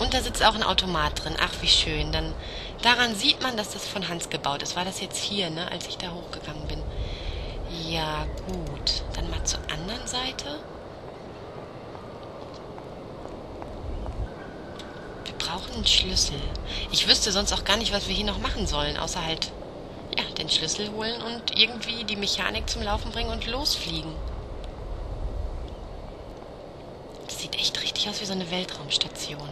Und da sitzt auch ein Automat drin. Ach, wie schön. Dann daran sieht man, dass das von Hans gebaut ist. War das jetzt hier, ne, als ich da hochgegangen bin? Ja, gut. Dann mal zur anderen Seite. Wir brauchen einen Schlüssel. Ich wüsste sonst auch gar nicht, was wir hier noch machen sollen, außer halt, ja, den Schlüssel holen und irgendwie die Mechanik zum Laufen bringen und losfliegen. Das sieht echt richtig aus wie so eine Weltraumstation.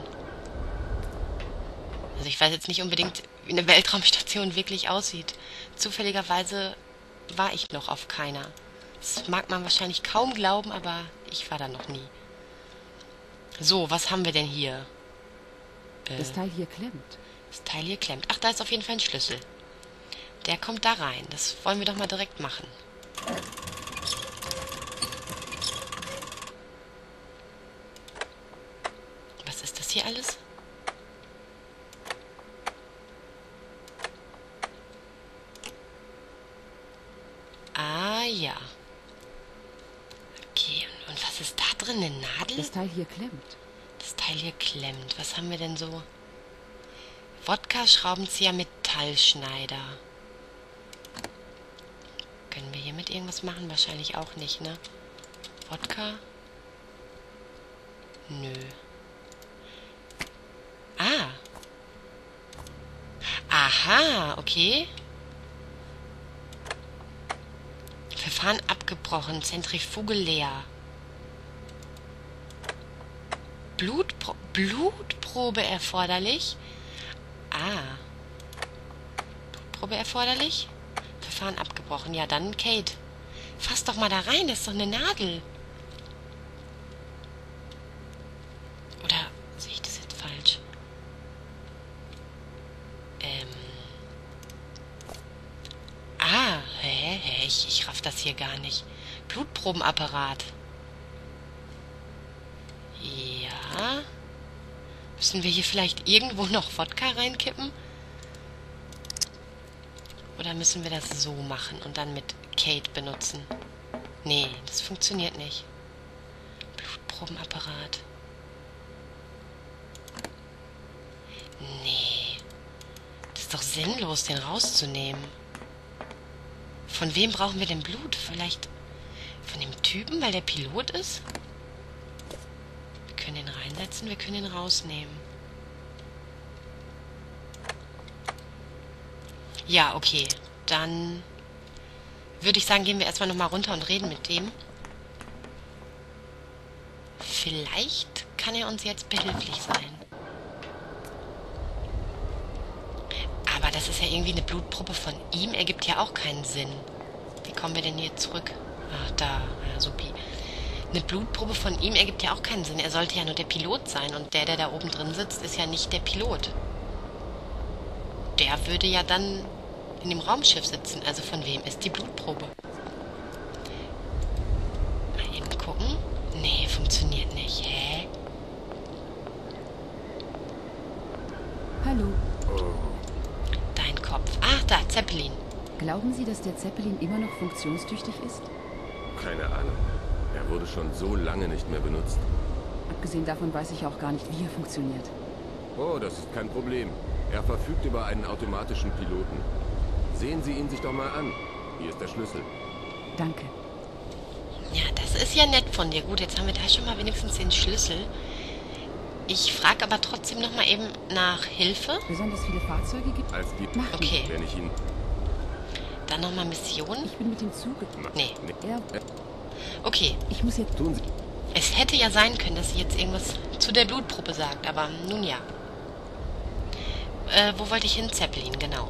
Also ich weiß jetzt nicht unbedingt, wie eine Weltraumstation wirklich aussieht. Zufälligerweise war ich noch auf keiner. Das mag man wahrscheinlich kaum glauben, aber ich war da noch nie. So, was haben wir denn hier? Äh, das Teil hier klemmt. Das Teil hier klemmt. Ach, da ist auf jeden Fall ein Schlüssel. Der kommt da rein. Das wollen wir doch mal direkt machen. Was ist das hier alles? ja. Okay, und drin? Eine Nadel? Das Teil hier klemmt. Das Teil hier klemmt. Was haben wir denn so? Wodka, Schraubenzieher, Metallschneider. Können wir hiermit irgendwas machen? Wahrscheinlich auch nicht, ne? Wodka? Nö. Ah. Aha, okay. Verfahren abgebrochen. Zentrifuge leer. Blutpro Blutprobe erforderlich. Ah. Blutprobe erforderlich? Verfahren abgebrochen. Ja, dann Kate. Fass doch mal da rein, das ist doch eine Nadel. Oder sehe ich das jetzt falsch? Ähm. Ah, hä, hä, ich, ich raff das hier gar nicht. Blutprobenapparat. Müssen wir hier vielleicht irgendwo noch Wodka reinkippen? Oder müssen wir das so machen und dann mit Kate benutzen? Nee, das funktioniert nicht. Blutprobenapparat. Nee. Das ist doch sinnlos, den rauszunehmen. Von wem brauchen wir denn Blut? Vielleicht von dem Typen, weil der Pilot ist? Wir können ihn reinsetzen, wir können ihn rausnehmen. Ja, okay. Dann würde ich sagen, gehen wir erstmal nochmal runter und reden mit dem. Vielleicht kann er uns jetzt behilflich sein. Aber das ist ja irgendwie eine Blutprobe von ihm. Ergibt ja auch keinen Sinn. Wie kommen wir denn hier zurück? Ach, da. Ja, supi. Eine Blutprobe von ihm ergibt ja auch keinen Sinn. Er sollte ja nur der Pilot sein. Und der, der da oben drin sitzt, ist ja nicht der Pilot. Der würde ja dann in dem Raumschiff sitzen. Also von wem ist die Blutprobe? Mal eben gucken. Nee, funktioniert nicht. Hä? Hallo. Dein Kopf. Ach, da, Zeppelin. Glauben Sie, dass der Zeppelin immer noch funktionstüchtig ist? Keine Ahnung. Er wurde schon so lange nicht mehr benutzt. Abgesehen davon weiß ich auch gar nicht, wie er funktioniert. Oh, das ist kein Problem. Er verfügt über einen automatischen Piloten. Sehen Sie ihn sich doch mal an. Hier ist der Schlüssel. Danke. Ja, das ist ja nett von dir. Gut, jetzt haben wir da schon mal wenigstens den Schlüssel. Ich frage aber trotzdem noch mal eben nach Hilfe. Besonders viele Fahrzeuge gibt Als die Mach Okay. wenn ich ihn... Dann noch mal Mission. Ich bin mit dem Zug. Nee. Er, Okay. ich muss jetzt. Tun Sie... Es hätte ja sein können, dass sie jetzt irgendwas zu der Blutprobe sagt, aber nun ja. Äh, wo wollte ich hin? Zeppelin, genau.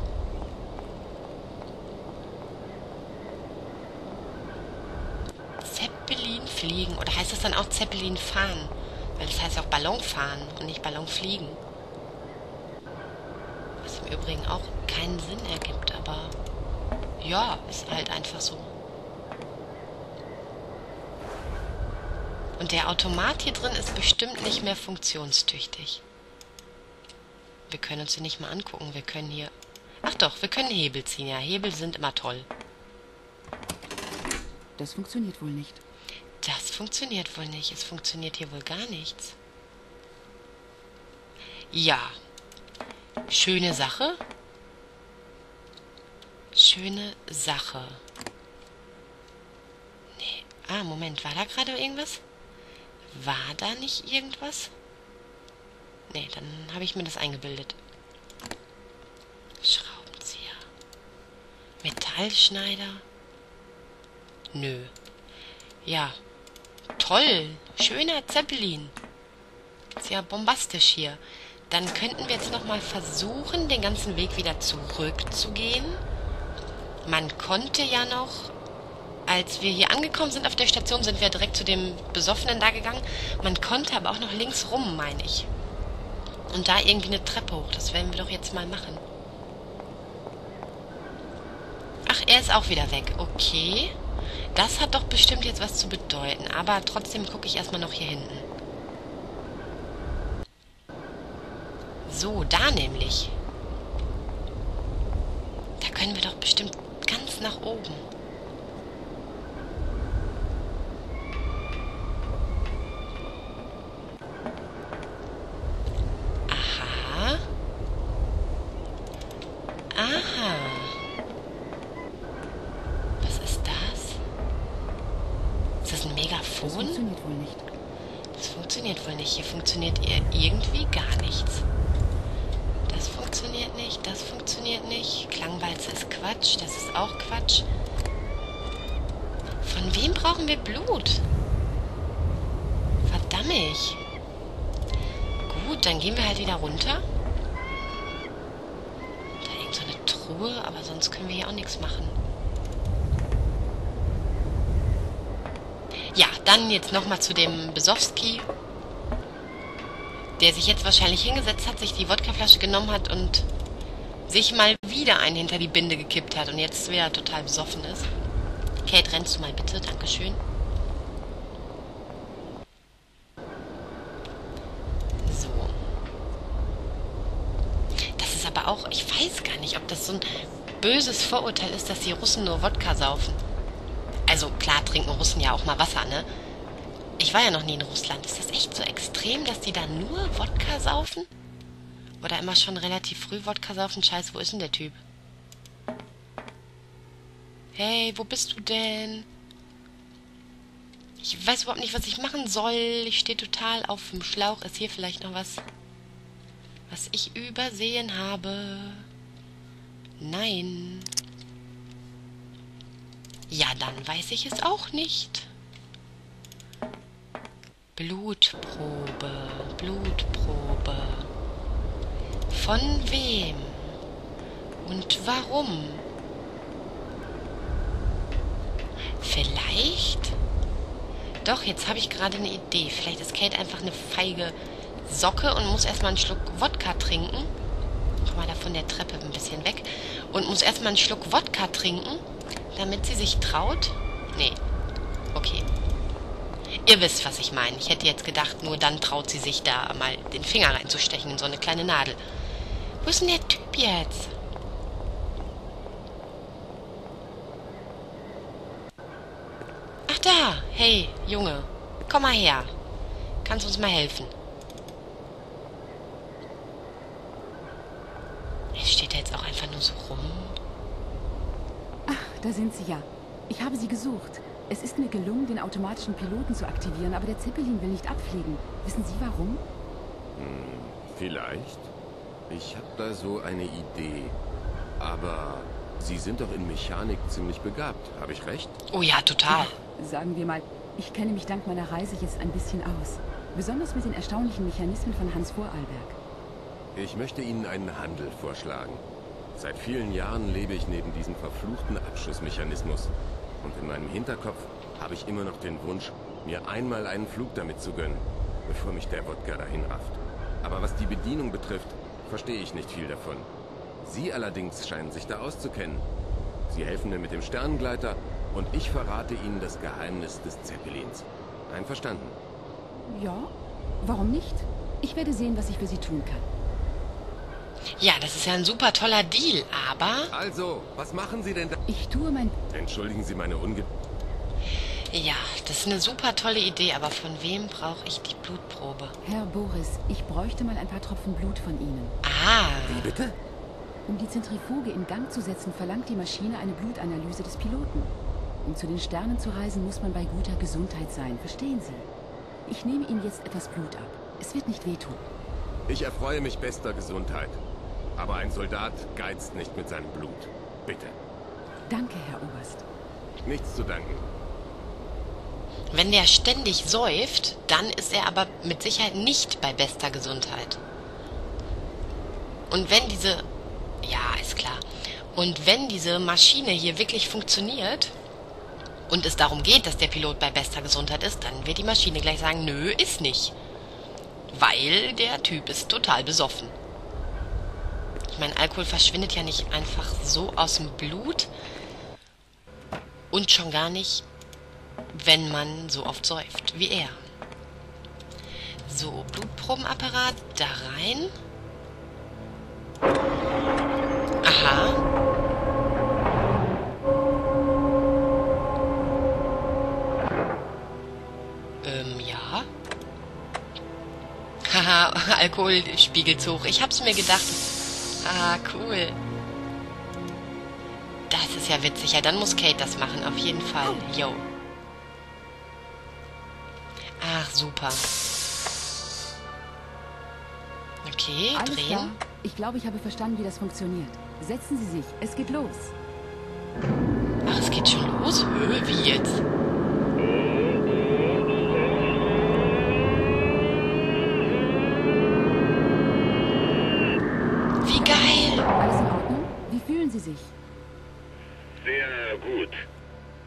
Zeppelin fliegen. Oder heißt das dann auch Zeppelin fahren? Weil das heißt auch Ballon fahren und nicht Ballon fliegen. Was im Übrigen auch keinen Sinn ergibt, aber ja, ist halt einfach so. Und der Automat hier drin ist bestimmt nicht mehr funktionstüchtig. Wir können uns den nicht mal angucken. Wir können hier... Ach doch, wir können Hebel ziehen. Ja, Hebel sind immer toll. Das funktioniert wohl nicht. Das funktioniert wohl nicht. Es funktioniert hier wohl gar nichts. Ja. Schöne Sache. Schöne Sache. Nee. Ah, Moment, war da gerade irgendwas? War da nicht irgendwas? Nee, dann habe ich mir das eingebildet. Schraubenzieher. Metallschneider. Nö. Ja. Toll. Schöner Zeppelin. Ist ja bombastisch hier. Dann könnten wir jetzt nochmal versuchen, den ganzen Weg wieder zurückzugehen. Man konnte ja noch, als wir hier angekommen sind auf der Station, sind wir direkt zu dem Besoffenen da gegangen. Man konnte aber auch noch links rum, meine ich. Und da irgendwie eine Treppe hoch. Das werden wir doch jetzt mal machen. Ach, er ist auch wieder weg. Okay. Das hat doch bestimmt jetzt was zu bedeuten. Aber trotzdem gucke ich erstmal noch hier hinten. So, da nämlich. Da können wir doch bestimmt ganz nach oben. Aha. Aha. Was ist das? Ist das ein Das Megafon? funktioniert wohl nicht. Das funktioniert wohl nicht. Hier funktioniert ir- irgendwie gar nichts. Das funktioniert nicht, das funktioniert nicht. Klangwalze ist Quatsch, das ist auch Quatsch. Von wem brauchen wir Blut? Verdammt. Gut, dann gehen wir halt wieder runter. Da irgend so eine Truhe, aber sonst können wir hier auch nichts machen. Ja, dann jetzt nochmal zu dem Besowski, der sich jetzt wahrscheinlich hingesetzt hat, sich die Wodkaflasche genommen hat und sich mal wieder einen hinter die Binde gekippt hat und jetzt wieder total besoffen ist. Kate, rennst du mal bitte, Dankeschön. So. Das ist aber auch, ich weiß gar nicht, ob das so ein böses Vorurteil ist, dass die Russen nur Wodka saufen. Also klar trinken Russen ja auch mal Wasser, ne? Ich war ja noch nie in Russland. Ist das echt so extrem, dass die da nur Wodka saufen? Oder immer schon relativ früh Wodka saufen? Scheiße, wo ist denn der Typ? Hey, wo bist du denn? Ich weiß überhaupt nicht, was ich machen soll. Ich stehe total auf dem Schlauch. Ist hier vielleicht noch was, was ich übersehen habe? Nein. Ja, dann weiß ich es auch nicht. Blutprobe, Blutprobe. Von wem? Und warum? Vielleicht? Doch, jetzt habe ich gerade eine Idee. Vielleicht ist Kate einfach eine feige Socke und muss erstmal einen Schluck Wodka trinken. Komm mal da von der Treppe ein bisschen weg. Und muss erstmal einen Schluck Wodka trinken, damit sie sich traut. Nee. Okay. Ihr wisst, was ich meine. Ich hätte jetzt gedacht, nur dann traut sie sich da mal den Finger reinzustechen in so eine kleine Nadel. Wo ist denn der Typ jetzt? Ach da. Hey, Junge. Komm mal her. Kannst uns mal helfen. Jetzt steht jetzt auch einfach nur so rum. Ach, da sind Sie ja. Ich habe Sie gesucht. Es ist mir gelungen, den automatischen Piloten zu aktivieren, aber der Zeppelin will nicht abfliegen. Wissen Sie warum? Vielleicht. Ich habe da so eine Idee. Aber Sie sind doch in Mechanik ziemlich begabt. Habe ich recht? Oh ja, total. Sagen wir mal, ich kenne mich dank meiner Reise jetzt ein bisschen aus. Besonders mit den erstaunlichen Mechanismen von Hans Vorarlberg. Ich möchte Ihnen einen Handel vorschlagen. Seit vielen Jahren lebe ich neben diesem verfluchten Abschussmechanismus. Und in meinem Hinterkopf habe ich immer noch den Wunsch, mir einmal einen Flug damit zu gönnen, bevor mich der Wodka dahin rafft. Aber was die Bedienung betrifft, verstehe ich nicht viel davon. Sie allerdings scheinen sich da auszukennen. Sie helfen mir mit dem Sterngleiter und ich verrate Ihnen das Geheimnis des Zeppelins. Einverstanden? Ja, warum nicht? Ich werde sehen, was ich für Sie tun kann. Ja, das ist ja ein super toller Deal, aber Also, was machen Sie denn da? Ich tue mein... Entschuldigen Sie meine Unge... Ja, das ist eine super tolle Idee, aber von wem brauche ich die Blutprobe? Herr Boris, ich bräuchte mal ein paar Tropfen Blut von Ihnen. Ah, Wie bitte? Um die Zentrifuge in Gang zu setzen, verlangt die Maschine eine Blutanalyse des Piloten. Um zu den Sternen zu reisen, muss man bei guter Gesundheit sein. Verstehen Sie? Ich nehme Ihnen jetzt etwas Blut ab. Es wird nicht wehtun. Ich erfreue mich bester Gesundheit. Aber ein Soldat geizt nicht mit seinem Blut. Bitte. Danke, Herr Oberst. Nichts zu danken. wenn der ständig säuft, dann ist er aber mit Sicherheit nicht bei bester Gesundheit. Und wenn diese... Ja, ist klar. Und wenn diese Maschine hier wirklich funktioniert und es darum geht, dass der Pilot bei bester Gesundheit ist, dann wird die Maschine gleich sagen, nö, ist nicht. Weil der Typ ist total besoffen. Ich meine, Alkohol verschwindet ja nicht einfach so aus dem Blut und schon gar nicht, wenn man so oft säuft wie er. So, Blutprobenapparat da rein. Aha. Ähm, ja. Haha, Alkoholspiegel zu hoch. Ich hab's mir gedacht. Ah, cool. Das ist ja witzig. Ja, dann muss Kate das machen, auf jeden Fall. Yo. Ach, super. Okay, Alles drehen. klar. Ich glaube, ich habe verstanden, wie das funktioniert. Setzen Sie sich. Es geht los. Ach, es geht schon los? Wie jetzt? Sich? Sehr gut.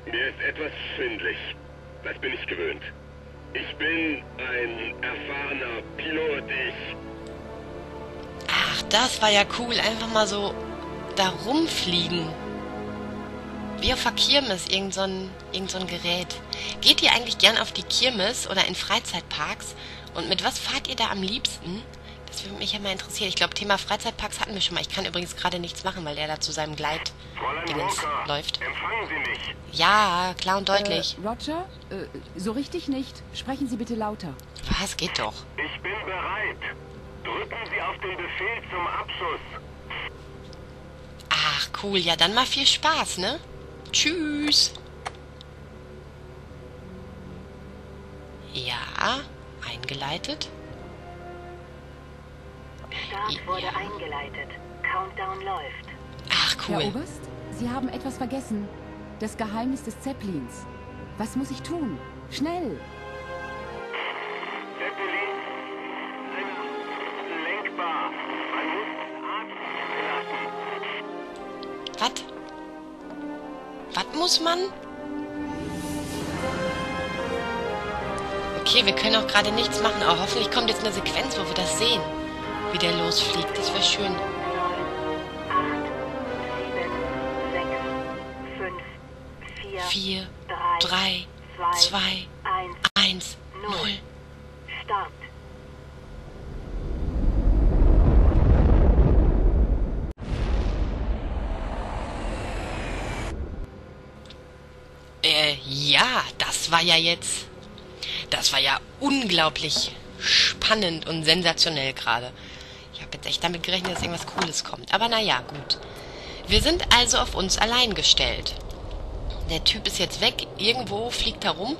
Mir ist etwas schwindlig. Das bin ich gewöhnt. Ich bin ein erfahrener Pilot. Ich. Ach, das war ja cool. Einfach mal so da rumfliegen. Wie auf der Kirmes, irgend so, ein, irgend so ein Gerät. Geht ihr eigentlich gern auf die Kirmes oder in Freizeitparks? Und mit was fahrt ihr da am liebsten? Das würde mich ja mal interessieren. Ich glaube, Thema Freizeitparks hatten wir schon mal. Ich kann übrigens gerade nichts machen, weil der da zu seinem Gleit Walker, läuft. empfangen Sie mich. Ja, klar und deutlich. Äh, Roger? Äh, so richtig nicht. Sprechen Sie bitte lauter. Was? Geht doch. Ich bin bereit. Drücken Sie auf den Befehl zum Abschuss. Ach, cool. Ja, dann mal viel Spaß, ne? Tschüss. Ja, eingeleitet. Start wurde eingeleitet. Countdown läuft. Ach, Herr cool. Oberst, Sie haben etwas vergessen. Das Geheimnis des Zeppelins. Was muss ich tun? Schnell! Zeppelin. Sinne. Lenkbar. Man muss atmen lassen. Was? Was muss man? Okay, wir können auch gerade nichts machen, aber hoffentlich kommt jetzt eine Sequenz, wo wir das sehen. Wie der losfliegt. Das wäre schön. 9, 8, 7, 6, 5, 4, Vier, 3, drei, 2, zwei, 1, eins, null. Start. Äh, ja, das war ja jetzt. Das war ja unglaublich spannend und sensationell gerade. Jetzt echt damit gerechnet, dass irgendwas Cooles kommt. Aber naja, gut. Wir sind also auf uns allein gestellt. Der Typ ist jetzt weg. Irgendwo fliegt er rum.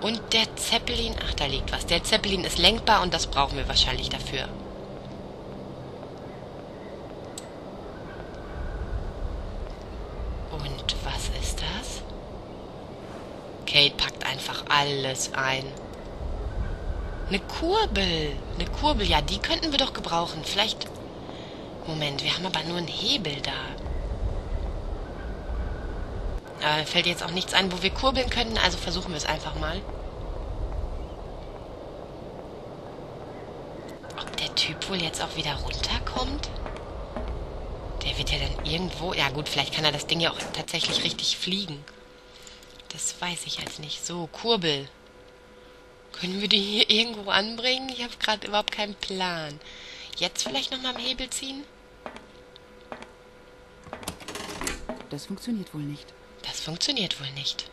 Und der Zeppelin. Ach, da liegt was. Der Zeppelin ist lenkbar und das brauchen wir wahrscheinlich dafür. Und was ist das? Kate packt einfach alles ein. Eine Kurbel. Eine Kurbel, ja, die könnten wir doch gebrauchen. Vielleicht. Moment, wir haben aber nur einen Hebel da. Aber fällt jetzt auch nichts ein, wo wir kurbeln könnten, also versuchen wir es einfach mal. Ob der Typ wohl jetzt auch wieder runterkommt? Der wird ja dann irgendwo. Ja, gut, vielleicht kann er das Ding ja auch tatsächlich richtig fliegen. Das weiß ich jetzt nicht. So, Kurbel. Können wir die hier irgendwo anbringen? Ich habe gerade überhaupt keinen Plan. Jetzt vielleicht nochmal am Hebel ziehen? Das funktioniert wohl nicht. Das funktioniert wohl nicht.